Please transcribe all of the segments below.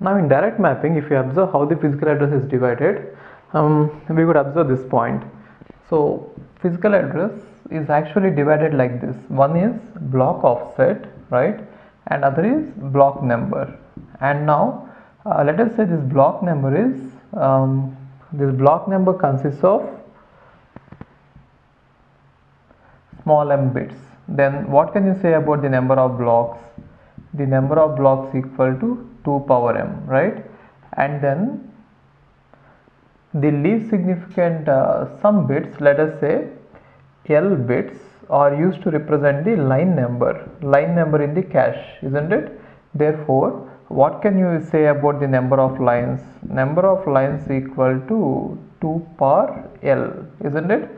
Now in direct mapping, if you observe how the physical address is divided, um, we could observe this point. So physical address is actually divided like this. One is block offset, right? And other is block number. And now uh, let us say this block number is, um, this block number consists of small m bits. Then what can you say about the number of blocks? The number of blocks equal to 2 power m, right? And then the least significant uh, some bits, let us say L bits are used to represent the line number, line number in the cache, isn't it? Therefore, what can you say about the number of lines? Number of lines equal to 2 power L, isn't it?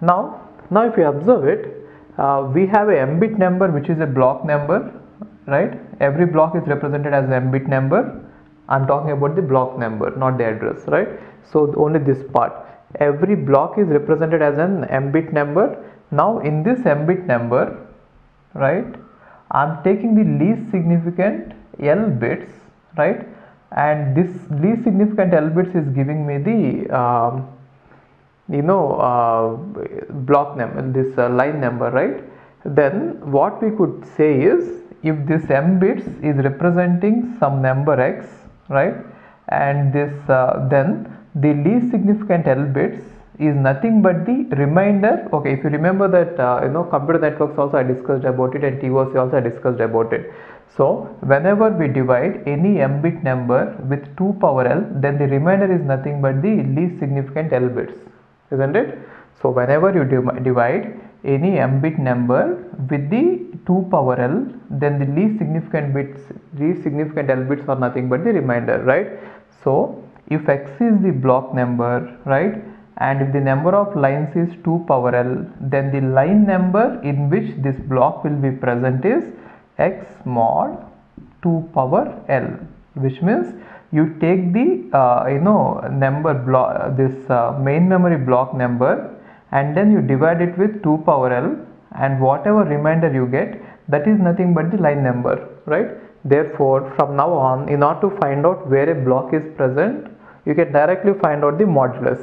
Now, now if you observe it, uh, we have a m bit number which is a block number, right? Every block is represented as m bit number. I'm talking about the block number, not the address, right? So only this part. Every block is represented as an m bit number. Now in this m bit number, right? I'm taking the least significant L bits, right? And this least significant L bits is giving me the um, you know uh, block number, this uh, line number, right? Then what we could say is if this m bits is representing some number x, right? And this uh, then the least significant L bits is nothing but the remainder. Okay if you remember that uh, you know computer networks also I discussed about it and TOC also I discussed about it. So whenever we divide any m bit number with 2 power L then the remainder is nothing but the least significant L bits isn't it? So whenever you divide any m bit number with the 2 power L then the least significant bits least significant L bits are nothing but the remainder right? So if x is the block number right and if the number of lines is 2 power l then the line number in which this block will be present is x mod 2 power l which means you take the uh, you know number block this uh, main memory block number and then you divide it with 2 power l and whatever remainder you get that is nothing but the line number right? Therefore from now on in order to find out where a block is present you can directly find out the modulus.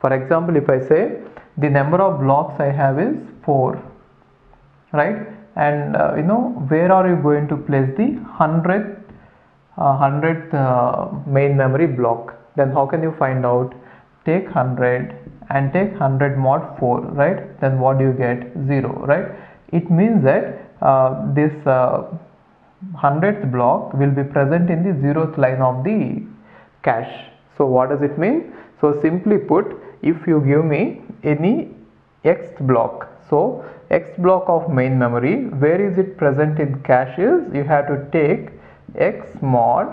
For example if I say the number of blocks I have is 4 right? And uh, you know where are you going to place the 100th uh, 100th uh, main memory block? Then how can you find out take 100 and take 100 mod 4 right? Then what do you get? 0 right? It means that uh, this 100th uh, block will be present in the 0th line of the cache. So what does it mean? So simply put if you give me any x block so x block of main memory where is it present in cache is you have to take x mod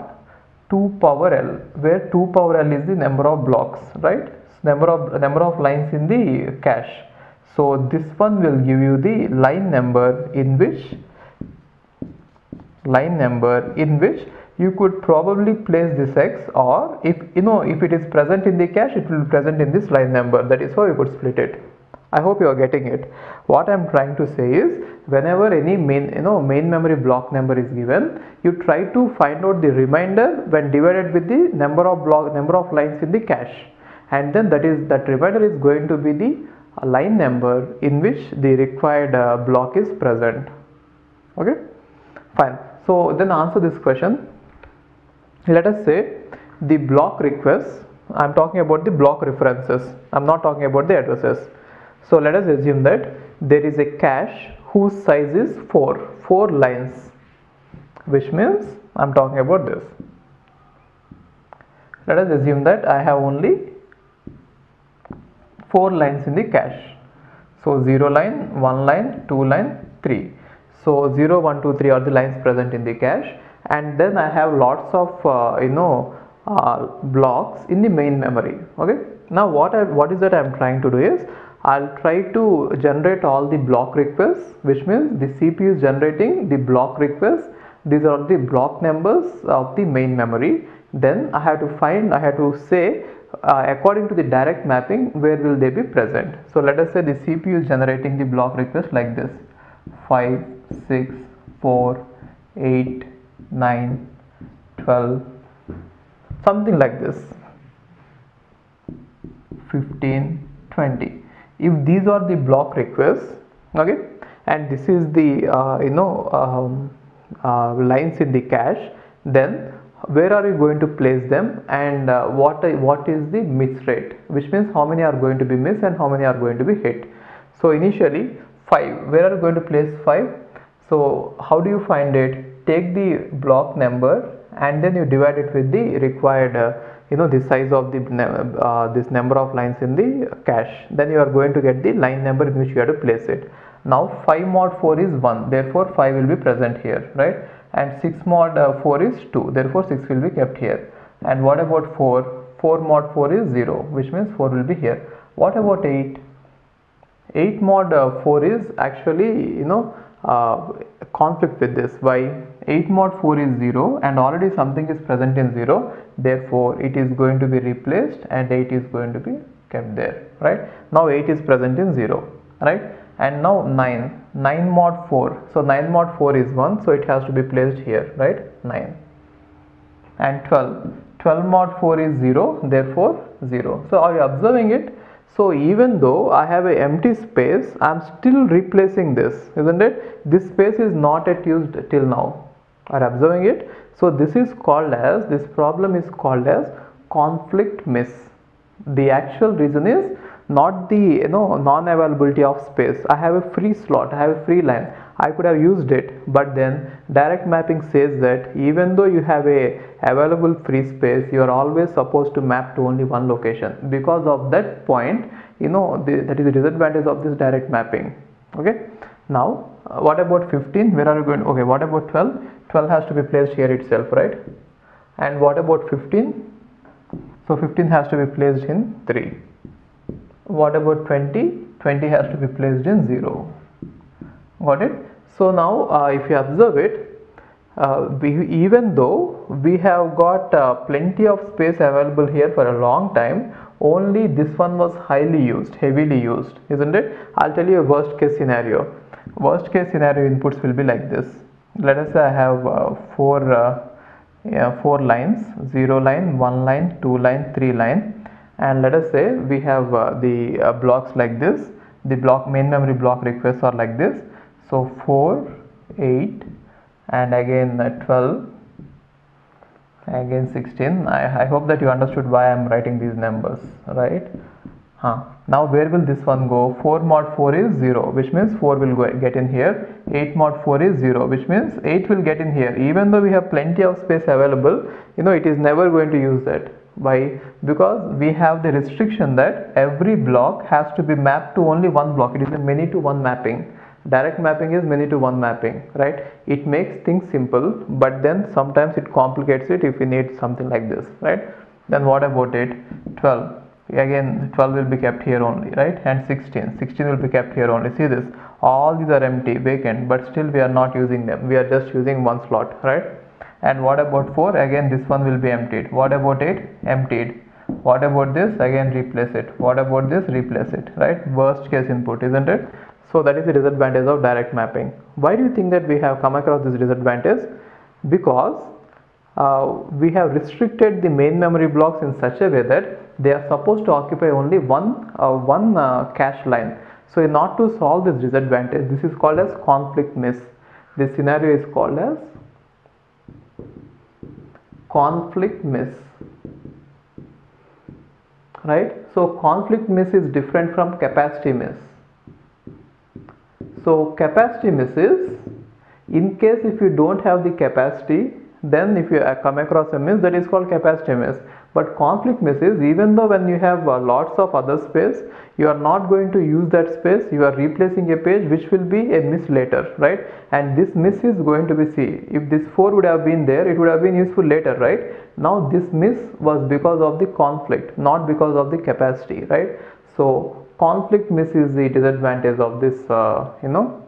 2 power l where 2 power l is the number of blocks right? Number of number of lines in the cache. So this one will give you the line number in which line number in which you could probably place this x or if you know if it is present in the cache it will be present in this line number. That is how you could split it I hope you are getting it. What I am trying to say is whenever any main you know main memory block number is given, you try to find out the remainder when divided with the number of block number of lines in the cache, and then that is that remainder is going to be the line number in which the required uh, block is present. Okay, fine. So then answer this question let us say the block requests I'm talking about the block references I'm not talking about the addresses so let us assume that there is a cache whose size is 4 4 lines which means I'm talking about this. Let us assume that I have only 4 lines in the cache. So 0 line 1 line 2 line 3 so 0 1 2 3 are the lines present in the cache. And then I have lots of uh, you know uh, blocks in the main memory. Okay? Now what I, what is that I'm trying to do is I'll try to generate all the block requests which means the CPU is generating the block requests. These are the block numbers of the main memory. Then I have to find I have to say uh, according to the direct mapping where will they be present. So let us say the CPU is generating the block request like this. 5 6 4 8 9 12 something like this. 15 20 if these are the block requests okay and this is the uh, you know um, uh, lines in the cache then where are you going to place them and uh, what what is the miss rate which means how many are going to be missed and how many are going to be hit. So initially 5 where are you going to place 5 so how do you find it? Take the block number and then you divide it with the required uh, you know the size of the uh, this number of lines in the cache. Then you are going to get the line number in which you have to place it. Now 5 mod 4 is 1 therefore 5 will be present here right? And 6 mod uh, 4 is 2 therefore 6 will be kept here. And what about 4 4 mod 4 is 0 which means 4 will be here. What about 8 8 mod uh, 4 is actually you know uh, conflict with this. Why? 8 mod 4 is 0 and already something is present in 0 therefore it is going to be replaced and 8 is going to be kept there right? Now 8 is present in 0 right? And now 9 9 mod 4 so 9 mod 4 is 1 so it has to be placed here right? 9 and 12 12 mod 4 is 0 therefore 0 so are you observing it so even though I have an empty space I am still replacing this isn't it? This space is not yet used till now. Are observing it? So this is called as this problem is called as conflict miss. The actual reason is not the you know non-availability of space. I have a free slot I have a free line. I could have used it but then direct mapping says that even though you have a available free space you are always supposed to map to only one location. Because of that point you know the, that is the disadvantage of this direct mapping. Okay? Now uh, what about 15 where are you going? Okay what about 12 12 has to be placed here itself right? And what about 15 so 15 has to be placed in 3 what about 20 20 has to be placed in 0 got it? So now uh, if you observe it uh, we, even though we have got uh, plenty of space available here for a long time only this one was highly used heavily used isn't it? I'll tell you a worst case scenario. Worst case scenario inputs will be like this. Let us say i have uh, four uh, yeah, four lines zero line one line two line three line and let us say we have uh, the uh, blocks like this. The block main memory block requests are like this. So 4 8 and again uh, 12 again 16 I, I hope that you understood why I'm writing these numbers right? Huh. now where will this one go? 4 mod 4 is 0 which means 4 will go, get in here. 8 mod 4 is 0 which means 8 will get in here. Even though we have plenty of space available you know it is never going to use that why? Because we have the restriction that every block has to be mapped to only one block. It is a many to one mapping. Direct mapping is many to one mapping right? It makes things simple but then sometimes it complicates it if we need something like this right? Then what about it? 12 again 12 will be kept here only right? And 16 16 will be kept here only. See this? All these are empty vacant but still we are not using them. We are just using one slot right and what about 4 again this one will be emptied. What about 8 emptied. What about this? Again replace it. What about this? Replace it right? Worst case input isn't it? So that is the disadvantage of direct mapping. Why do you think that we have come across this disadvantage? Because uh, we have restricted the main memory blocks in such a way that they are supposed to occupy only one uh, one uh, cache line. So in order to solve this disadvantage, this is called as conflict miss. This scenario is called as conflict miss right? So conflict miss is different from capacity miss so capacity misses in case if you don't have the capacity then if you come across a miss that is called capacity miss but conflict misses even though when you have uh, lots of other space you are not going to use that space. You are replacing a page which will be a miss later right? And this miss is going to be C if this 4 would have been there it would have been useful later right? Now this miss was because of the conflict not because of the capacity right? So conflict miss is the disadvantage of this uh, you know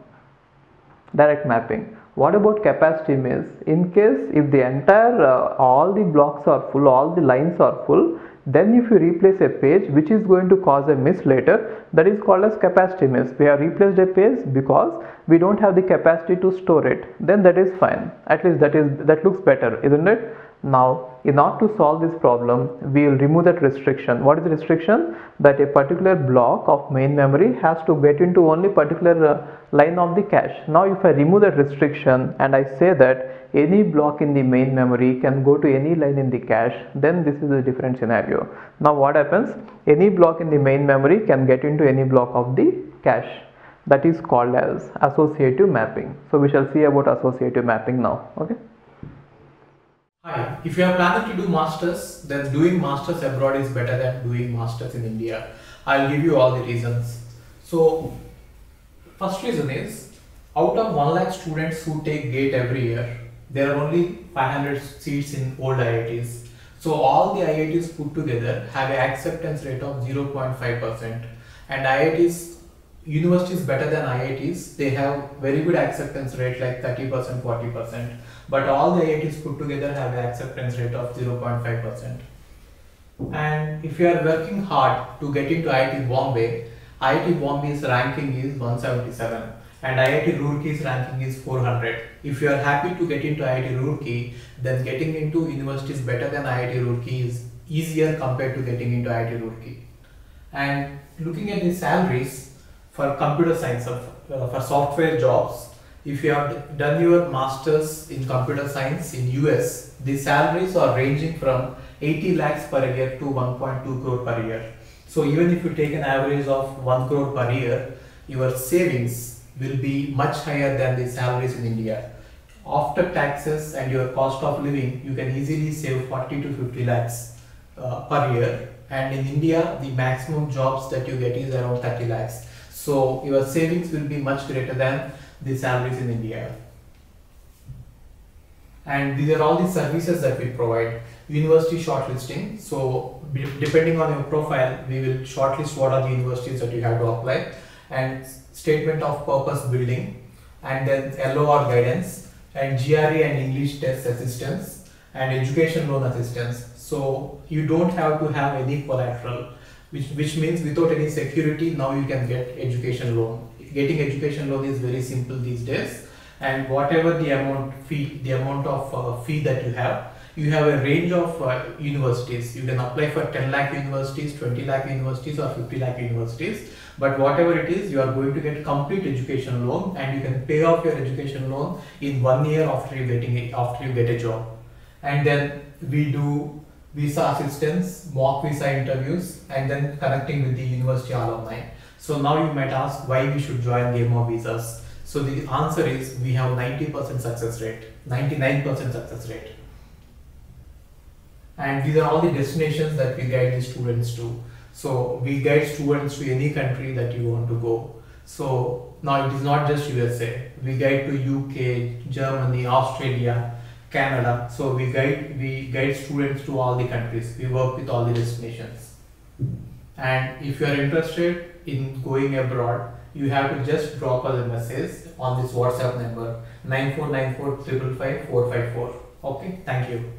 direct mapping what about capacity miss in case if the entire uh, all the blocks are full all the lines are full then if you replace a page which is going to cause a miss later that is called as capacity miss we have replaced a page because we don't have the capacity to store it. Then that is fine. At least that is that looks better isn't it Now, in order to solve this problem, we will remove that restriction. What is the restriction? That a particular block of main memory has to get into only particular uh, line of the cache. Now, if I remove that restriction and I say that any block in the main memory can go to any line in the cache, then this is a different scenario. Now, what happens? Any block in the main memory can get into any block of the cache. That is called as associative mapping. So, we shall see about associative mapping now. Okay. Hi, if you are planning to do masters, then doing masters abroad is better than doing masters in India. I'll give you all the reasons. So, first reason is out of 1 lakh students who take GATE every year, there are only 500 seats in old IITs. So, all the IITs put together have an acceptance rate of 0.5%, and IITs universities better than IITs, they have very good acceptance rate like 30%, 40% but all the IITs put together have an acceptance rate of 0.5%. And if you are working hard to get into IIT Bombay, IIT Bombay's ranking is 177 and IIT Roorkee's ranking is 400. If you are happy to get into IIT Roorkee, then getting into universities better than IIT Roorkee is easier compared to getting into IIT Roorkee. And looking at the salaries for computer science, uh, for software jobs, if you have done your masters in computer science in US, the salaries are ranging from 80 lakhs per year to 1.2 crore per year. So even if you take an average of 1 crore per year, your savings will be much higher than the salaries in India. After taxes and your cost of living, you can easily save 40 to 50 lakhs uh, per year. And in India, the maximum jobs that you get is around 30 lakhs. So your savings will be much greater than the salaries in India. And these are all the services that we provide. University shortlisting. So depending on your profile, we will shortlist what are the universities that you have to apply and statement of purpose building and then LOR guidance and GRE and English test assistance and education loan assistance. So you don't have to have any collateral, which, which means without any security, now you can get education loan. Getting education loan is very simple these days. And whatever the amount fee the amount of uh, fee that you have you have a range of uh, universities. You can apply for 10 lakh universities 20 lakh universities or 50 lakh universities. But whatever it is you are going to get complete education loan and you can pay off your education loan in one year after you getting after you get a job. And then we do visa assistance mock visa interviews and then connecting with the university alumni so now you might ask why we should join Game of Visas. So the answer is we have 90% success rate, 99% success rate. And these are all the destinations that we guide the students to. So we guide students to any country that you want to go. So now it is not just USA. We guide to UK, Germany, Australia, Canada. So we guide we guide students to all the countries. We work with all the destinations. And if you are interested, in going abroad, you have to just drop us a message on this WhatsApp number 9494 Okay, thank you.